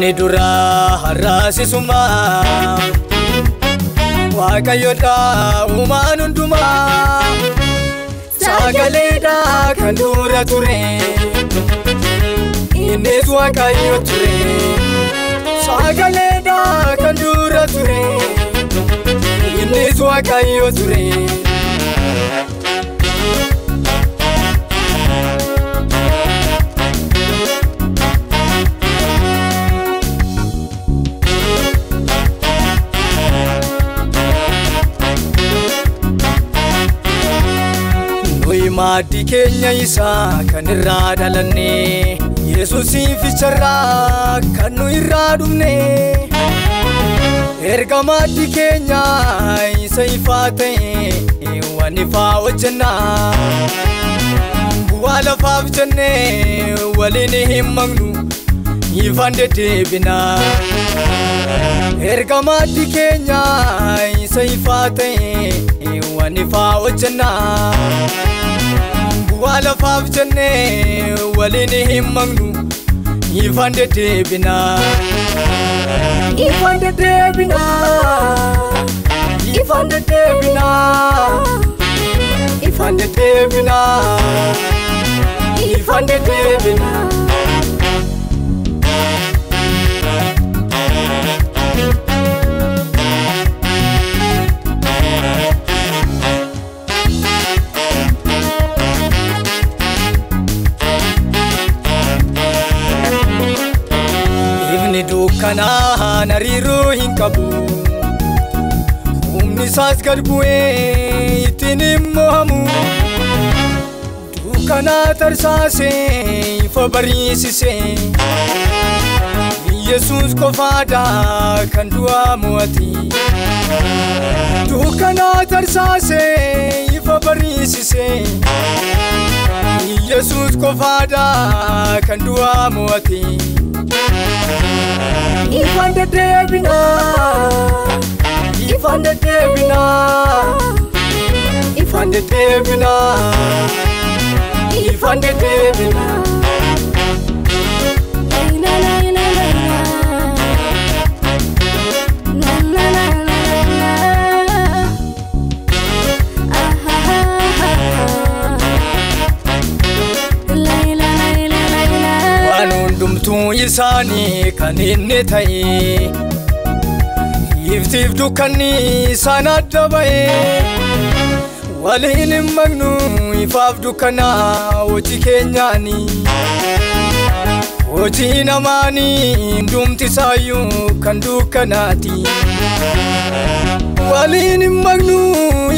Namni duraa har'aasisumaa Waaqayyoodhaa uumaan hundumaa Sagaleedhaa kan dura ture Innis waaqayyo ture Sagaleedhaa kan dura ture Innis waaqayyo ture. maaddi keenya isaa kan irraa dhalanne yesuusii ficharraa kan nu irraa dhufne erga maaddii keenya isa ifaa ta'e waan ifaa hojjennaa bu'aa lafaaf waliin hin maqnu ifaan deddeebinaa erga maaddii keenya isa ifaa ta'e waan ifaa hojjennaa. waa lafaaf jennee waliin hin maqnu ifaan deddeebina. Ifaan deddeebina. Ifaan deddeebina. Ifaan deddeebina. Ifaan deddeebina. kanaan hariiroo hin qabu humni isaas gad bu'ee ittiin immoo hamu duukanaa tarsaasee ifa yesus qofaadha kan du'aa mo'ati duukanaa tarsaasee ifa bariisisee yesus qofaadha kan du'aa mo'ati ifaan deddeebinaa ifaan ifa ifaan deddeebinaa Dumtuu isaanii kan inni ta'e iftiif dukkanni isaan adda waliin hin magnu ifaaf dukkanaa hojii keenyaanii hojii namaanii dumti saayyuu kan dukkanaati. waliin hin magnu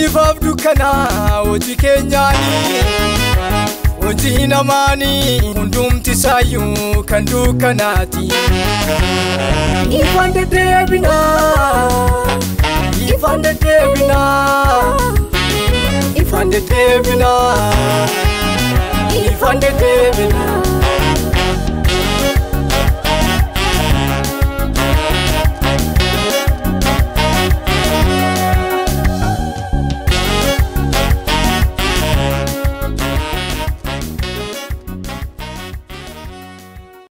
ifaaf dukkanaa hojii keenyaanii. hojiin amaani hundumti saayuu kan dukkanaati. Ifaan deddeebina. Ifaan deddeebina. Ifaan deddeebina. Ifaan deddeebina.